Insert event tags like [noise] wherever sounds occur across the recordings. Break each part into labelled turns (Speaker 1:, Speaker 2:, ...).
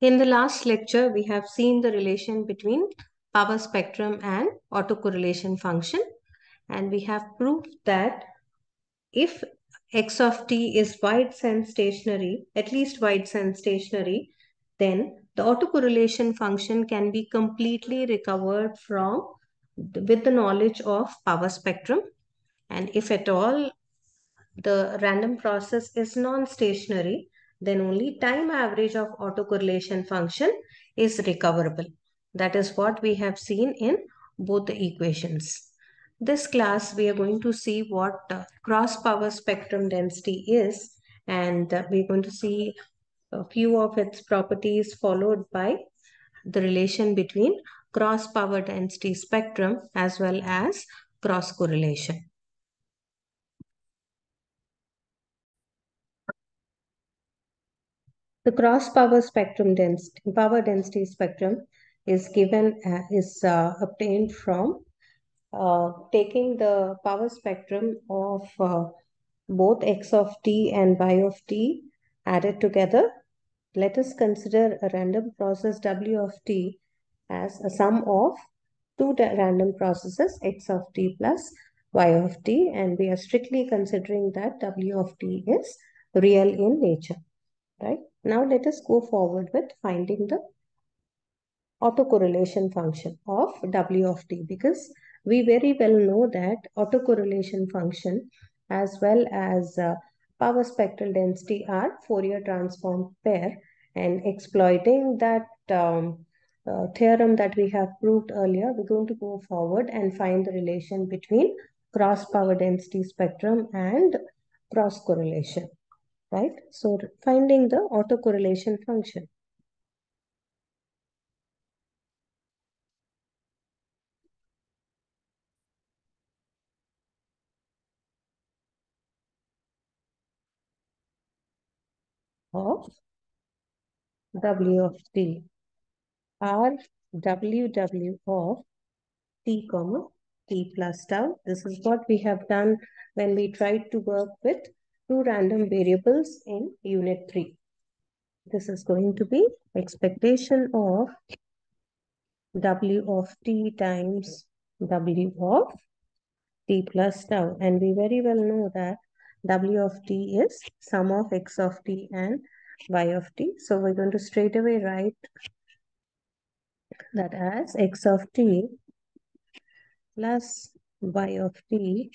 Speaker 1: In the last lecture, we have seen the relation between power spectrum and autocorrelation function. And we have proved that if x of t is wide sense stationary, at least wide sense stationary, then the autocorrelation function can be completely recovered from with the knowledge of power spectrum. And if at all the random process is non-stationary, then only time average of autocorrelation function is recoverable. That is what we have seen in both the equations. This class, we are going to see what uh, cross power spectrum density is and uh, we're going to see a few of its properties followed by the relation between cross power density spectrum as well as cross correlation. The cross power spectrum density, power density spectrum is given, uh, is uh, obtained from uh, taking the power spectrum of uh, both x of t and y of t added together. Let us consider a random process w of t as a sum of two random processes x of t plus y of t and we are strictly considering that w of t is real in nature, right? Now let us go forward with finding the autocorrelation function of W of t because we very well know that autocorrelation function as well as uh, power spectral density are Fourier transform pair and exploiting that um, uh, theorem that we have proved earlier, we're going to go forward and find the relation between cross power density spectrum and cross correlation right? So finding the autocorrelation function. of W of t r w w of t comma t plus tau. This is what we have done when we tried to work with two random variables in unit 3. This is going to be expectation of w of t times w of t plus tau. And we very well know that w of t is sum of x of t and y of t. So we're going to straight away write that as x of t plus y of t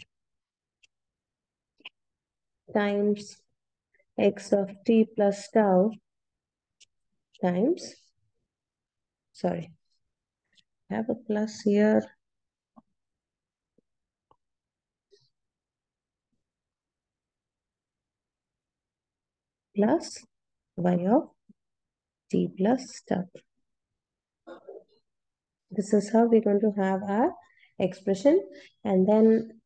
Speaker 1: times x of t plus tau times, sorry, I have a plus here. Plus y of t plus tau. This is how we're going to have our expression and then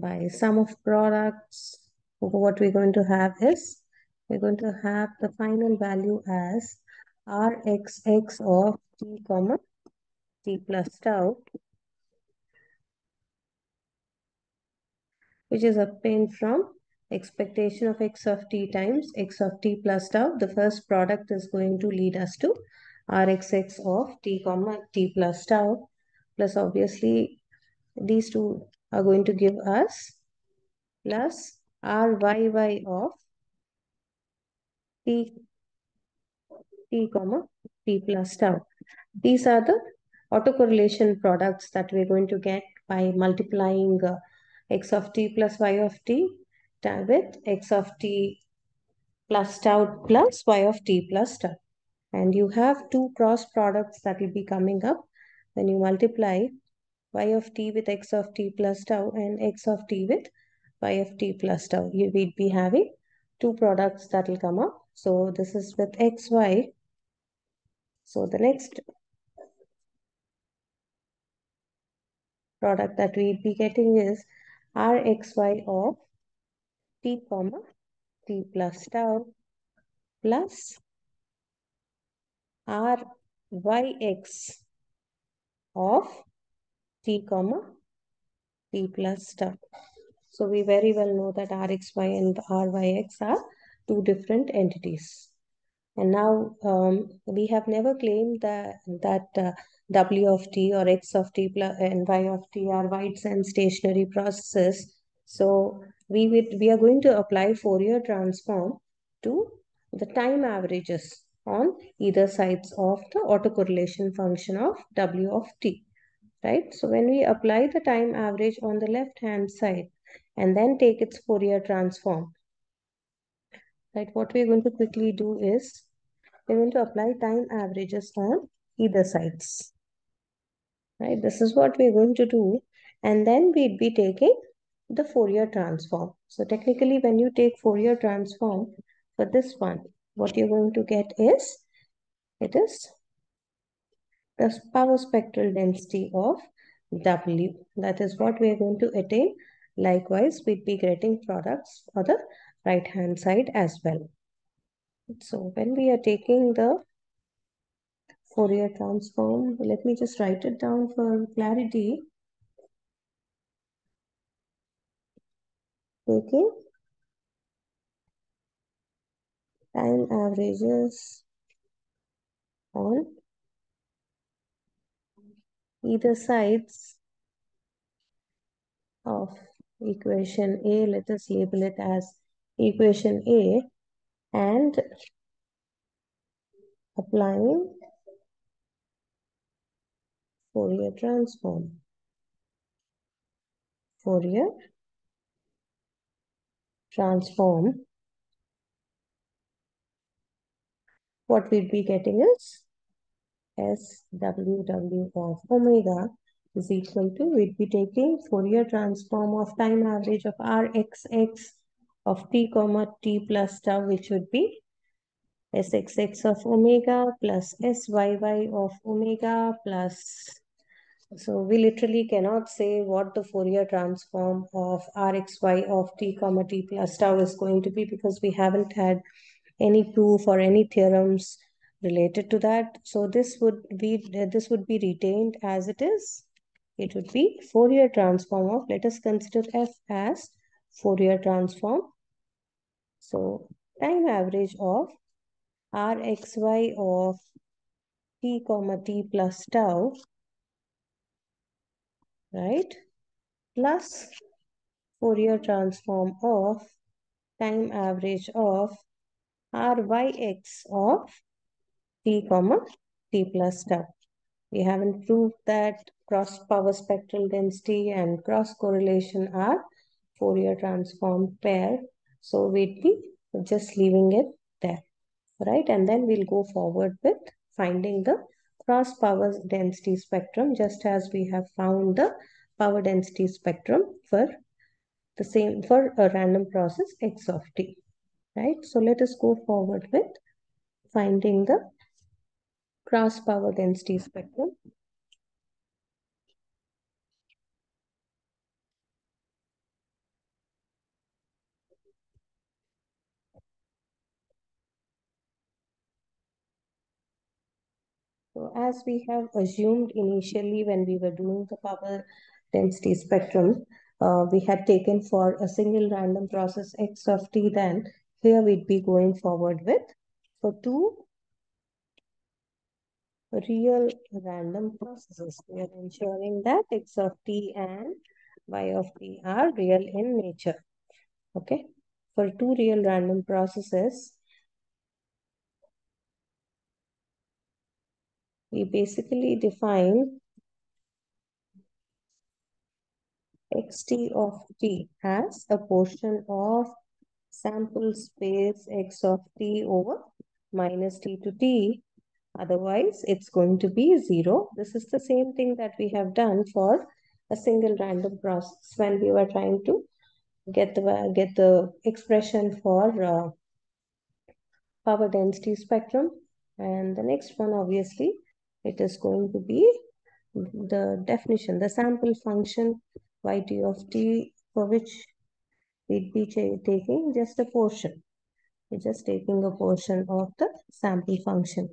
Speaker 1: by sum of products, what we're going to have is, we're going to have the final value as rxx of t comma t plus tau, which is obtained from expectation of x of t times x of t plus tau. The first product is going to lead us to rxx of t comma t plus tau plus obviously these two are going to give us plus ryy of t, t comma t plus tau. These are the autocorrelation products that we're going to get by multiplying uh, x of t plus y of t with x of t plus tau plus y of t plus tau. And you have two cross products that will be coming up when you multiply y of t with x of t plus tau and x of t with y of t plus tau. You will be having two products that will come up. So this is with xy. So the next product that we'll be getting is rxy of t comma t plus tau plus ryx of t comma t plus tau. So we very well know that Rxy and Ryx are two different entities. And now um, we have never claimed that, that uh, W of t or X of t plus, and Y of t are wide sense stationary processes. So we, will, we are going to apply Fourier transform to the time averages on either sides of the autocorrelation function of W of t, right? So when we apply the time average on the left hand side and then take its Fourier transform, right? What we're going to quickly do is we're going to apply time averages on either sides. Right, this is what we're going to do. And then we'd be taking the Fourier transform. So technically, when you take Fourier transform for this one, what you're going to get is, it is the power spectral density of W. That is what we're going to attain. Likewise, we'd be getting products for the right hand side as well. So when we are taking the Fourier transform, let me just write it down for clarity. Taking time averages on either sides of equation A, let us label it as equation A and applying Fourier transform. Fourier transform. What we'd be getting is SWW of omega is equal to, we'd be taking Fourier transform of time average of Rxx of t comma t plus tau, which would be Sxx of omega plus Syy of omega plus so we literally cannot say what the Fourier transform of Rxy of t comma t plus tau is going to be because we haven't had any proof or any theorems related to that. So this would be this would be retained as it is. It would be Fourier transform of let us consider f as Fourier transform. So time average of Rxy of t comma t plus tau right? Plus Fourier transform of time average of Ryx of t comma t plus tau. We haven't proved that cross power spectral density and cross correlation are Fourier transform pair. So we'd be just leaving it there, right? And then we'll go forward with finding the cross power density spectrum just as we have found the power density spectrum for the same for a random process x of t right so let us go forward with finding the cross power density spectrum. So as we have assumed initially when we were doing the power density spectrum, uh, we had taken for a single random process x of t then here we'd be going forward with. For two real random processes. We are ensuring that x of t and y of t are real in nature. Okay. For two real random processes, we basically define xt of t as a portion of sample space x of t over minus t to t. Otherwise, it's going to be 0. This is the same thing that we have done for a single random process when we were trying to get the, get the expression for uh, power density spectrum. And the next one, obviously, it is going to be the definition, the sample function yt of t for which we'd be taking just a portion. We're just taking a portion of the sample function.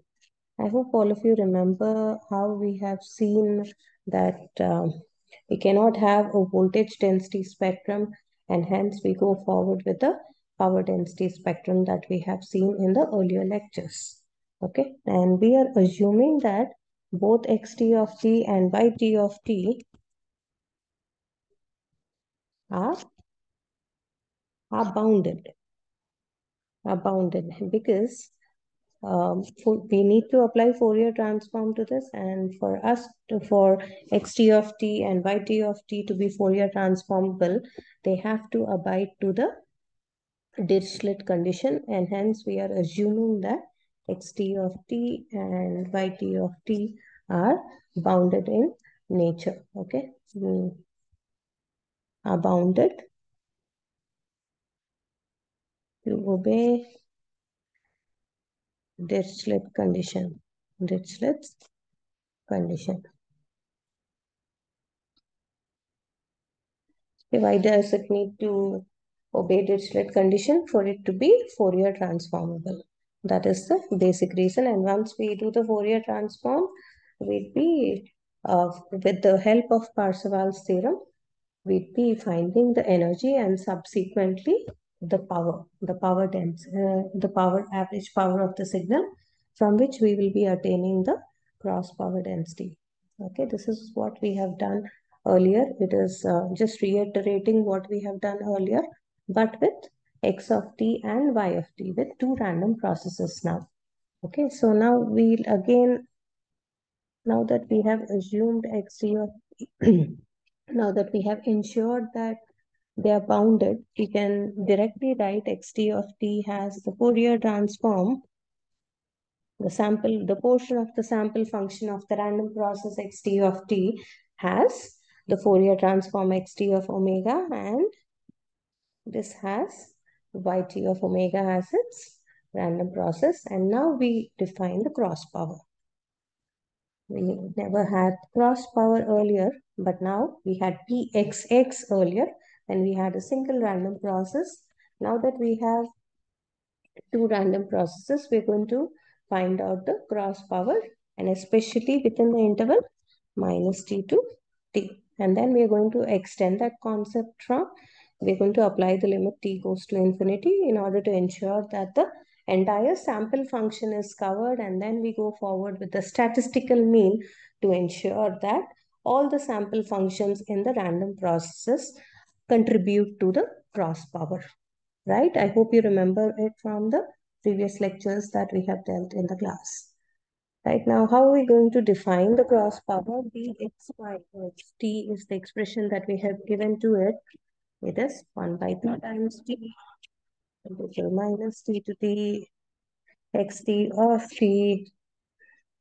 Speaker 1: I hope all of you remember how we have seen that um, we cannot have a voltage density spectrum and hence we go forward with the power density spectrum that we have seen in the earlier lectures. Okay, and we are assuming that both xt of t and yt of t are, are bounded, are bounded. Because um, we need to apply Fourier transform to this and for us to, for xt of t and yt of t to be Fourier transformable, they have to abide to the Dirichlet condition and hence we are assuming that xt of t and yt of t are bounded in nature okay? Mm. are bounded. To obey Dirichlet condition Dirichlet's condition why does it need to obey Dirichlet condition for it to be Fourier transformable. That is the basic reason. And once we do the Fourier transform, we'd be, uh, with the help of Parseval's theorem, we'd be finding the energy and subsequently the power, the power dense, uh, the power average power of the signal from which we will be attaining the cross power density. Okay, this is what we have done earlier. It is uh, just reiterating what we have done earlier but with x of t and y of t with two random processes now. Okay, so now we'll again, now that we have assumed xt of t, [clears throat] now that we have ensured that they are bounded, we can directly write xt of t has the Fourier transform, the sample, the portion of the sample function of the random process xt of t has the Fourier transform xt of omega and this has yt of omega as its random process and now we define the cross power. We never had cross power earlier but now we had pxx earlier and we had a single random process. Now that we have two random processes we're going to find out the cross power and especially within the interval minus t to t and then we're going to extend that concept from we're going to apply the limit t goes to infinity in order to ensure that the entire sample function is covered and then we go forward with the statistical mean to ensure that all the sample functions in the random processes contribute to the cross power right? I hope you remember it from the previous lectures that we have dealt in the class. Right now how are we going to define the cross power? Bxy t is the expression that we have given to it. It is 1 by 2 times t integral minus t to t xt of t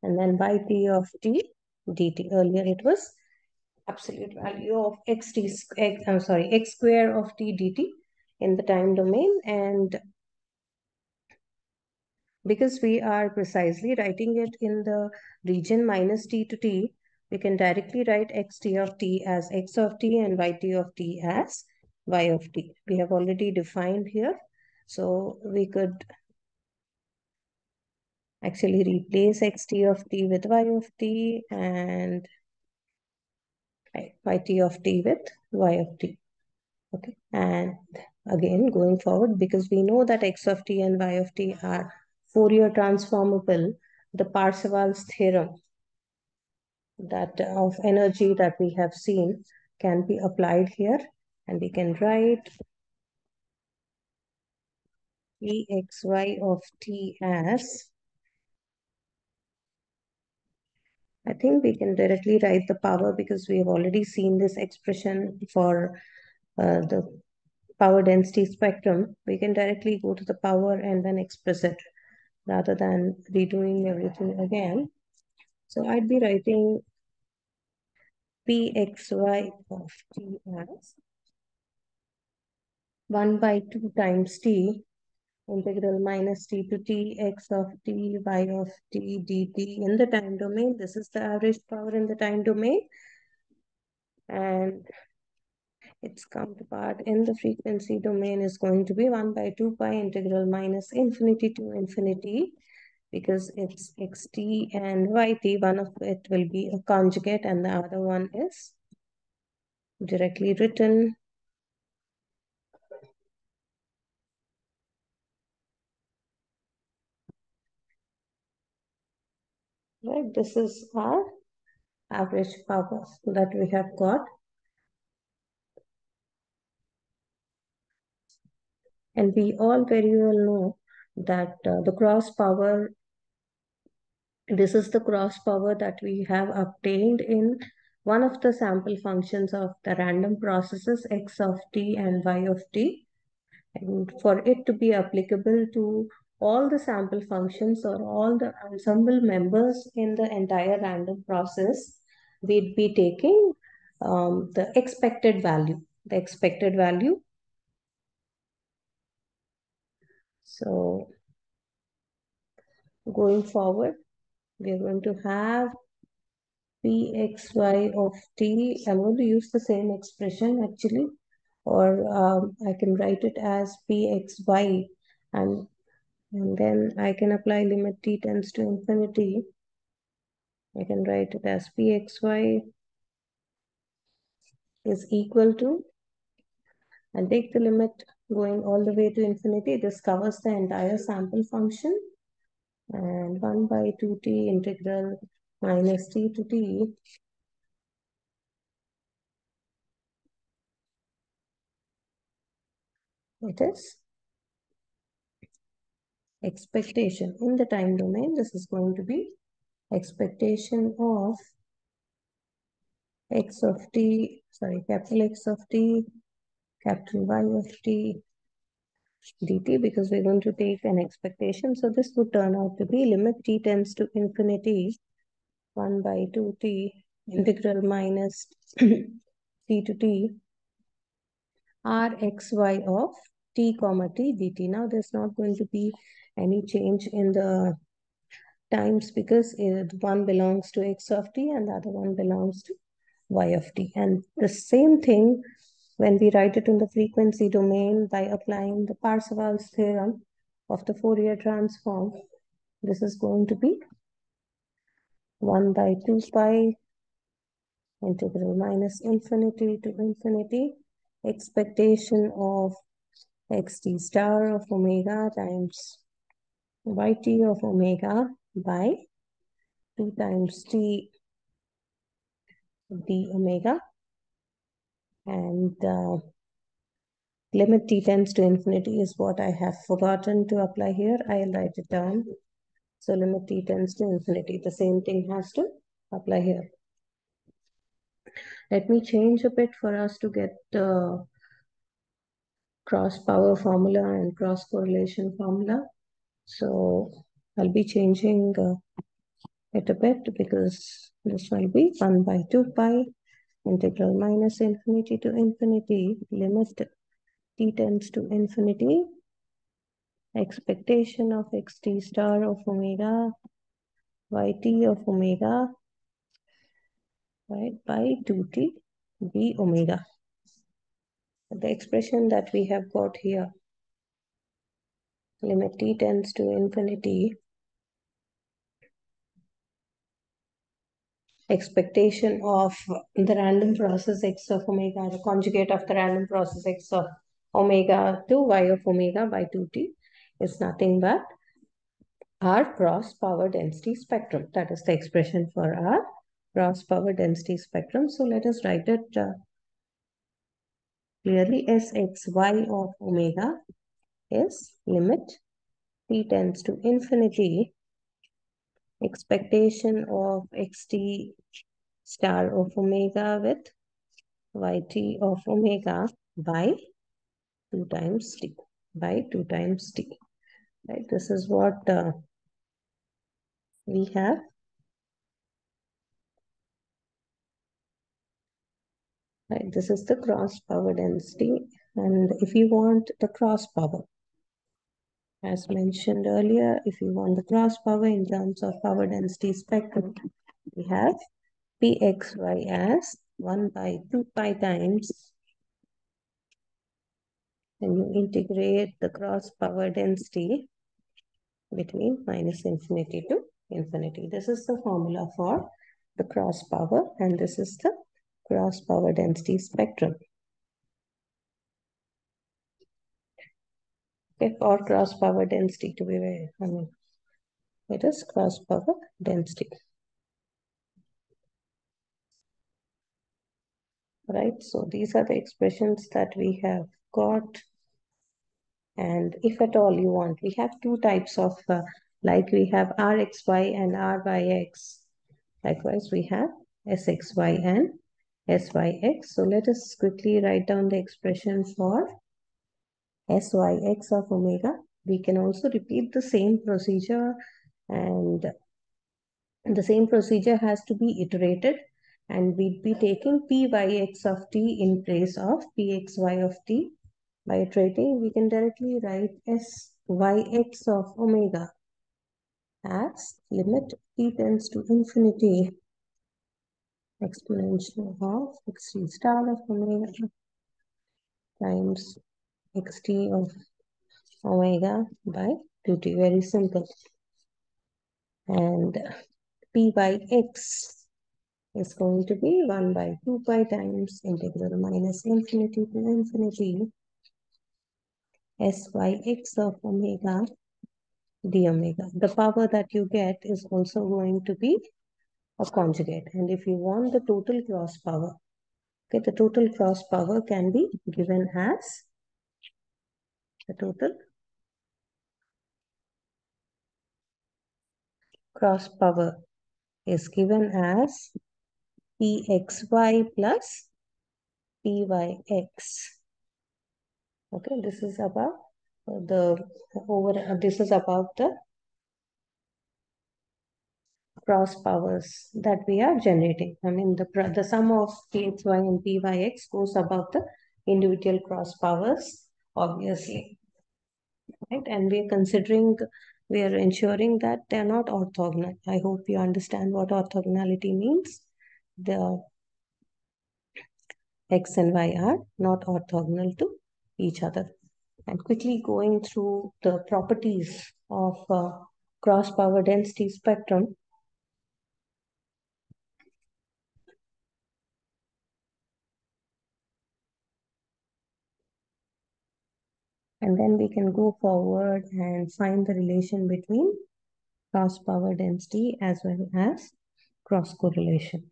Speaker 1: and then by t of t dt. Earlier it was absolute value of xt, x, I'm sorry, x square of t dt in the time domain and because we are precisely writing it in the region minus t to t, we can directly write xt of t as x of t and yt of t as y of t. We have already defined here. So we could actually replace xt of t with y of t and yt of t with y of t. Okay. And again, going forward, because we know that x of t and y of t are Fourier transformable, the Parseval's theorem that of energy that we have seen can be applied here and we can write Exy of t as I think we can directly write the power because we have already seen this expression for uh, the power density spectrum. We can directly go to the power and then express it rather than redoing everything again. So I'd be writing Pxy of t as 1 by 2 times t integral minus t to t x of t y of t dt in the time domain. This is the average power in the time domain. And its counterpart in the frequency domain is going to be 1 by 2 pi integral minus infinity to infinity because it's xt and yt. One of it will be a conjugate and the other one is directly written right? This is our average power that we have got. And we all very well know that uh, the cross power, this is the cross power that we have obtained in one of the sample functions of the random processes x of t and y of t. And for it to be applicable to all the sample functions or all the ensemble members in the entire random process, we'd be taking um, the expected value. The expected value So going forward, we are going to have pxy of t. I'm going to use the same expression actually, or um, I can write it as pxy and, and then I can apply limit t tends to infinity. I can write it as pxy is equal to and take the limit going all the way to infinity. This covers the entire sample function and 1 by 2t integral minus t to t it is expectation in the time domain this is going to be expectation of x of t sorry capital x of t capital y of t dt because we're going to take an expectation so this would turn out to be limit t tends to infinity 1 by 2t integral minus [clears throat] t to t r x y of t comma t dt. Now there's not going to be any change in the times because it, one belongs to x of t and the other one belongs to y of t. And the same thing when we write it in the frequency domain by applying the Parseval's theorem of the Fourier transform, this is going to be 1 by 2 pi integral minus infinity to infinity expectation of xt star of omega times yt of omega by 2 times t d omega and uh, limit t tends to infinity is what I have forgotten to apply here. I'll write it down. So limit t tends to infinity. The same thing has to apply here. Let me change a bit for us to get uh, cross power formula and cross correlation formula. So I'll be changing uh, it a bit because this will be 1 by 2 pi integral minus infinity to infinity limit t tends to infinity expectation of xt star of omega yt of omega right by 2t d omega. The expression that we have got here limit t tends to infinity. Expectation of the random process x of omega the conjugate of the random process x of omega to y of omega by 2t is nothing but our cross power density spectrum. That is the expression for our cross power density spectrum. So let us write it uh, clearly Sxy of omega is limit t tends to infinity. Expectation of xt star of omega with yt of omega by 2 times t by 2 times t. Right? This is what uh, we have. Right? This is the cross power density. And if you want the cross power as mentioned earlier, if you want the cross power in terms of power density spectrum, we have Pxy as 1 by 2 pi times and you integrate the cross power density between minus infinity to infinity. This is the formula for the cross power and this is the cross power density spectrum. okay, or cross power density to be very, I mean, it is cross power density. Right, so these are the expressions that we have got. And if at all you want, we have two types of, uh, like we have RXY and RYX. Likewise, we have SXY and SYX. So let us quickly write down the expression for Syx of omega. We can also repeat the same procedure and the same procedure has to be iterated and we'd be taking pyx of t in place of pxy of t. By iterating, we can directly write syx of omega as limit t tends to infinity exponential of xt star of omega times xt of omega by 2t. Very simple. And p by x is going to be 1 by 2 pi times integral minus infinity to infinity s syx of omega d omega. The power that you get is also going to be a conjugate. And if you want the total cross power, okay, the total cross power can be given as the total cross power is given as pxy plus pyx. Okay, this is about the over, this is about the cross powers that we are generating. I mean, the, the sum of pxy and pyx goes above the individual cross powers, obviously. Right? And we are considering, we are ensuring that they are not orthogonal. I hope you understand what orthogonality means. The x and y are not orthogonal to each other. And quickly going through the properties of uh, cross power density spectrum, And then we can go forward and find the relation between cross power density as well as cross correlation.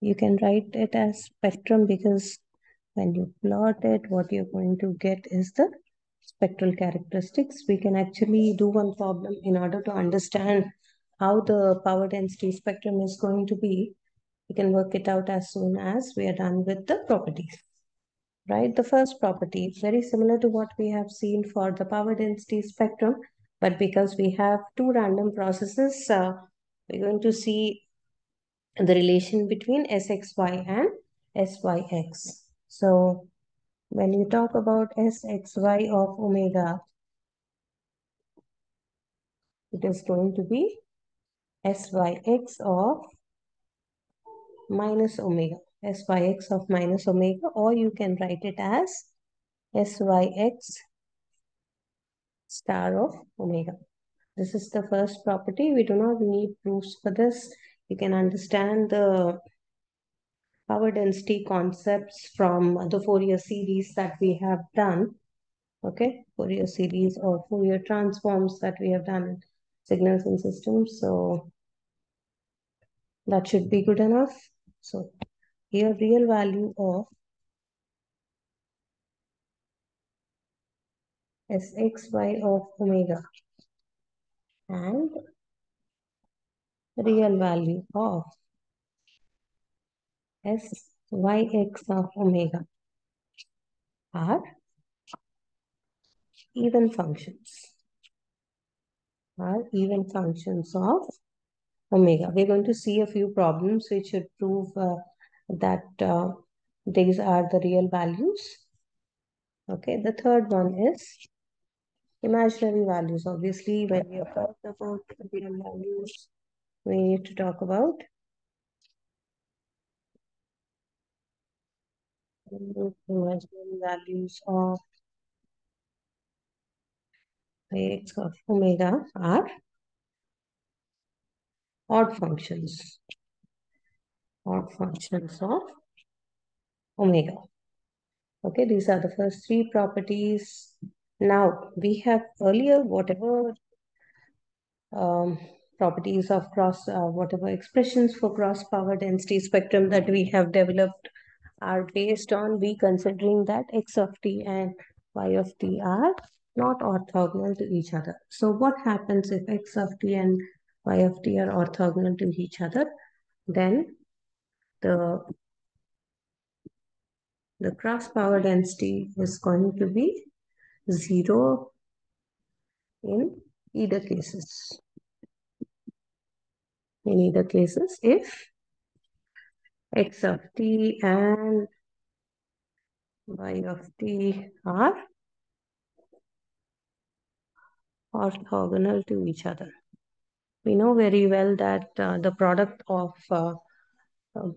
Speaker 1: You can write it as spectrum because when you plot it, what you're going to get is the spectral characteristics. We can actually do one problem in order to understand how the power density spectrum is going to be. We can work it out as soon as we are done with the properties. Right, the first property, very similar to what we have seen for the power density spectrum, but because we have two random processes, uh, we're going to see the relation between Sxy and Syx. So when you talk about Sxy of omega, it is going to be Syx of minus omega, Syx of minus omega, or you can write it as Syx star of omega. This is the first property. We do not need proofs for this. You can understand the power density concepts from the Fourier series that we have done. Okay, Fourier series or Fourier transforms that we have done in signals and systems. So that should be good enough. So here real value of Sxy of omega and real value of Syx of omega are even functions are even functions of omega. We're going to see a few problems which should prove uh, that uh, these are the real values. Okay, the third one is imaginary values. Obviously, when we are talking about real values, we need to talk about imaginary values of x of omega are odd functions. Odd functions of omega. Okay, these are the first three properties. Now, we have earlier whatever um, properties of cross, uh, whatever expressions for cross power density spectrum that we have developed are based on we considering that x of t and y of t are not orthogonal to each other. So what happens if x of t and y of t are orthogonal to each other? Then the the cross power density is going to be zero in either cases. In either cases, if x of t and y of t are orthogonal to each other. We know very well that uh, the product of uh, uh,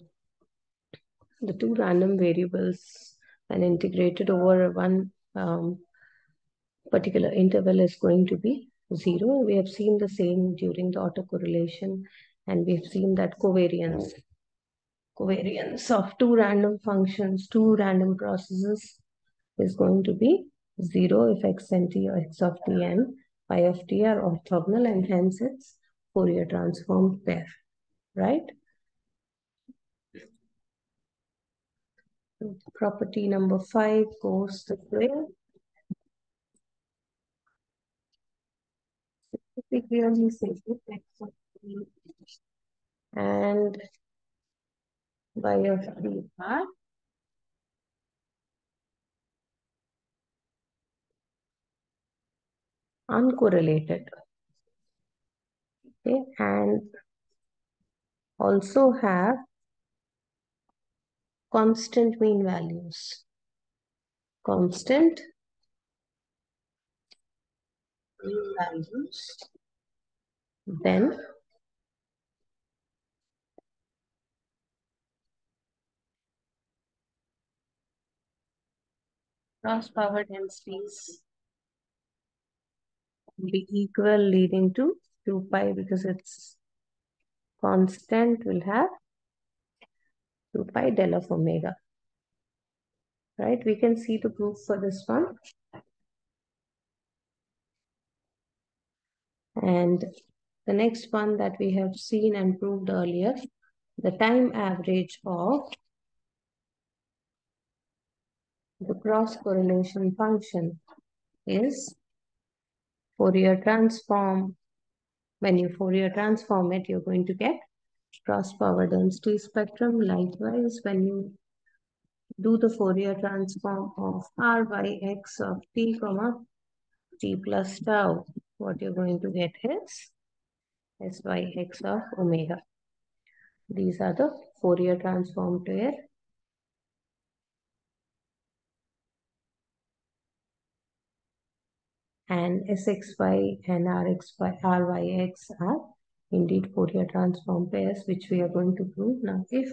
Speaker 1: the two random variables and integrated over one um, particular interval is going to be zero. We have seen the same during the autocorrelation and we've seen that covariance covariance of two random functions, two random processes is going to be 0 if x and t or x of t and y of t are orthogonal and hence it's Fourier transform pair, right? Property number 5 goes the way. Clearly say x of t and y of t are uncorrelated. Okay, and also have constant mean values. Constant mean values. Then cross power densities will be equal leading to 2 pi because it's constant will have 2 pi del of omega. Right? We can see the proof for this one. And the next one that we have seen and proved earlier, the time average of the cross correlation function is Fourier transform. When you Fourier transform it, you're going to get cross power density spectrum. Likewise, when you do the Fourier transform of Ryx of t comma t plus tau, what you're going to get is Syx of omega. These are the Fourier transform pair and Sxy and Rxy, Ryx are indeed Fourier transform pairs, which we are going to prove. Now, if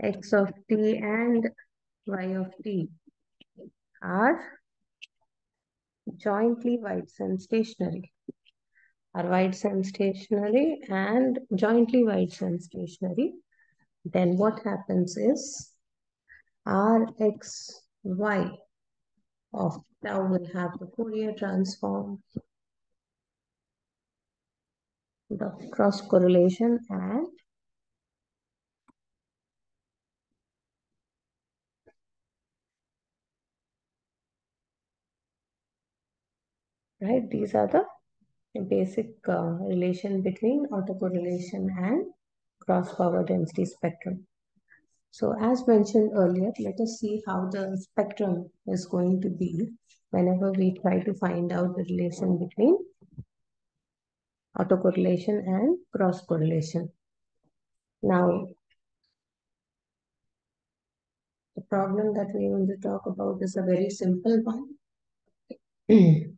Speaker 1: x of t and y of t are jointly wide sense stationary, are wide sense stationary and jointly wide sense stationary, then what happens is Rxy of tau will have the Fourier transform, the cross correlation and right these are the basic uh, relation between autocorrelation and cross power density spectrum so as mentioned earlier let us see how the spectrum is going to be whenever we try to find out the relation between autocorrelation and cross correlation now the problem that we want to talk about is a very simple one [clears throat]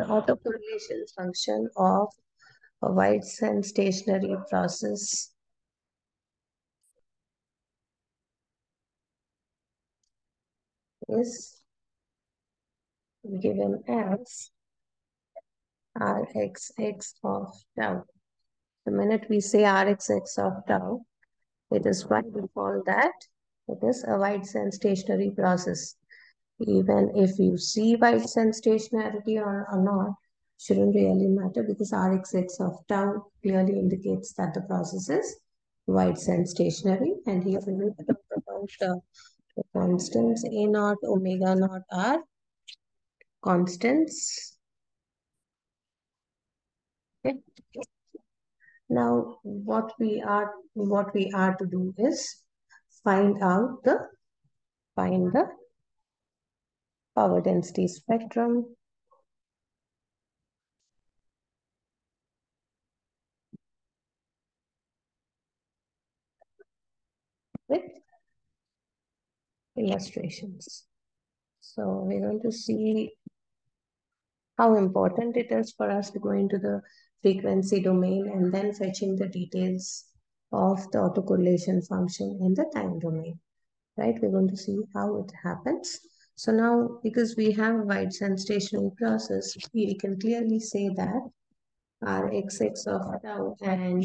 Speaker 1: the autocorrelation function of a wide sense stationary process is given as Rxx of tau. The minute we say Rxx of tau, it is by default that it is a wide sense stationary process. Even if you see wide sense stationarity or, or not, shouldn't really matter because Rxx of tau clearly indicates that the process is wide sense stationary. And here we will talk about the, the constants A naught, omega naught are constants. Okay. Now, what we are what we are to do is find out the find the power density spectrum with illustrations. So we're going to see how important it is for us to go into the frequency domain and then fetching the details of the autocorrelation function in the time domain, right? We're going to see how it happens. So now, because we have a wide sense stationary process, we can clearly say that Rxx of tau and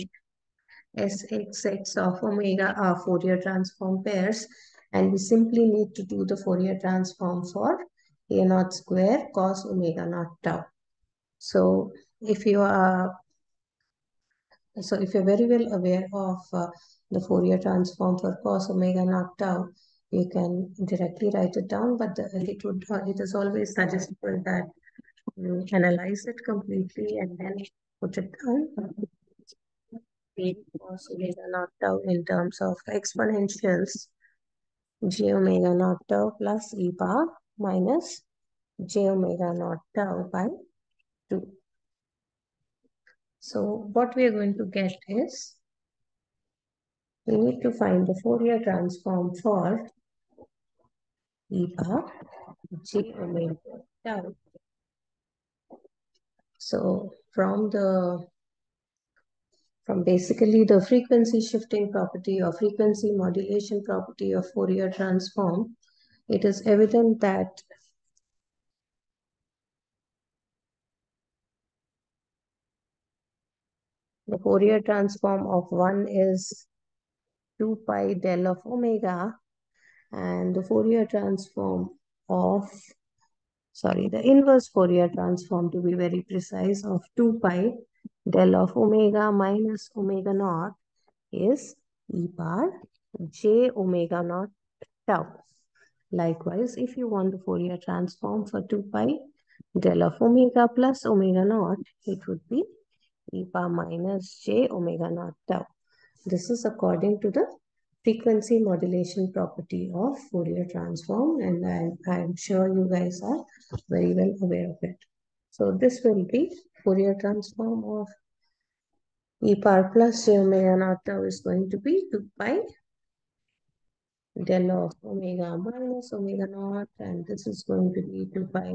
Speaker 1: sxx of omega are Fourier transform pairs. And we simply need to do the Fourier transform for a naught square cos omega naught tau. So if you are, so if you're very well aware of uh, the Fourier transform for cos omega naught tau, you can directly write it down, but the, it would, uh, it is always suggestible that you analyze it completely and then put it down. cos omega naught tau in terms of exponentials j omega naught tau plus e power minus j omega naught tau by 2. So what we are going to get is we need to find the Fourier transform for e power j omega tau. So from the from basically the frequency shifting property or frequency modulation property of Fourier transform, it is evident that the Fourier transform of 1 is 2 pi del of omega and the Fourier transform of sorry the inverse Fourier transform to be very precise of 2 pi del of omega minus omega naught is e power j omega naught tau. Likewise, if you want the Fourier transform for 2 pi del of omega plus omega naught, it would be e power minus j omega naught tau. This is according to the frequency modulation property of Fourier transform and I, I'm sure you guys are very well aware of it. So this will be Fourier transform of e power plus j omega naught tau is going to be 2 pi del of omega minus omega naught and this is going to be 2 pi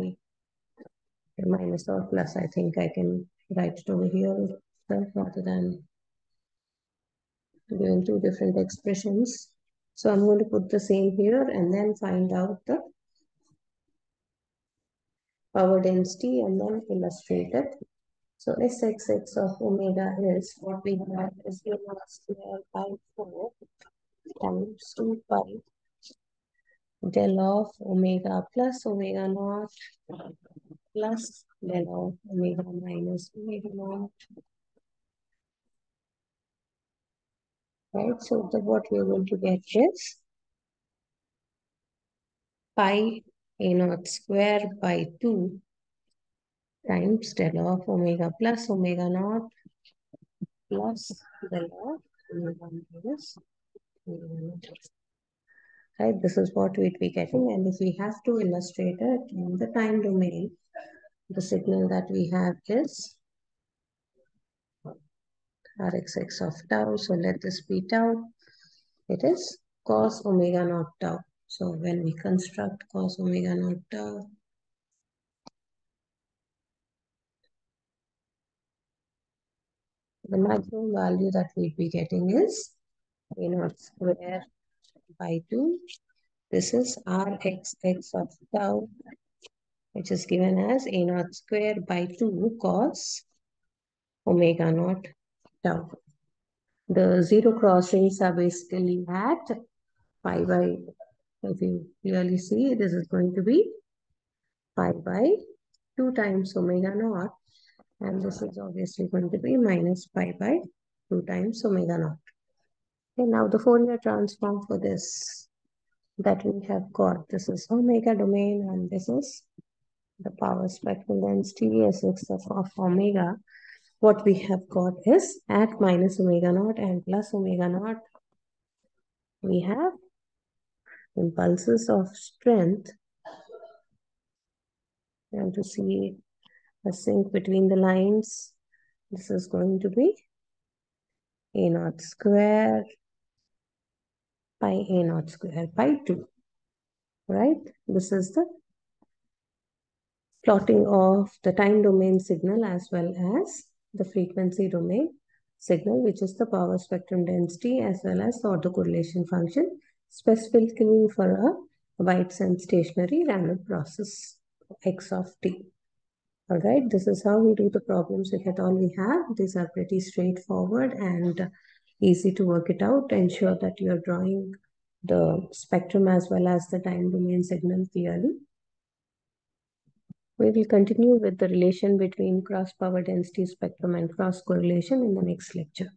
Speaker 1: minus or plus I think I can write it over here rather than doing two different expressions. So I'm going to put the same here and then find out the power density and then illustrate it. So Sxx of omega is what we have is a naught square by 4 times 2 pi del of omega plus omega naught plus del of omega minus omega naught right? So the, what we're going to get is pi a naught square by 2 times del of omega plus omega naught plus del of omega minus omega naught. Right, this is what we'd be getting. And if we have to illustrate it in the time domain, the signal that we have is Rxx of tau. So let this be tau. It is cos omega naught tau. So when we construct cos omega naught tau, the maximum value that we'll be getting is a naught square by 2. This is Rxx of tau which is given as a naught square by 2 cos omega naught tau. The zero crossings are basically at pi by, if you clearly see, this is going to be pi by 2 times omega naught and this is obviously going to be minus pi by 2 times omega naught. Okay, now the Fourier transform for this that we have got, this is omega domain and this is the power spectrum density Sx of omega. What we have got is at minus omega naught and plus omega naught, we have impulses of strength and to see a sync between the lines. This is going to be a naught square pi a naught square pi 2. Right? This is the plotting of the time domain signal as well as the frequency domain signal, which is the power spectrum density as well as the autocorrelation function, specifically for a white and stationary random process x of t. All right, this is how we do the problems if at all we have. These are pretty straightforward and easy to work it out. Ensure that you're drawing the spectrum as well as the time domain signal clearly. We will continue with the relation between cross power density spectrum and cross correlation in the next lecture.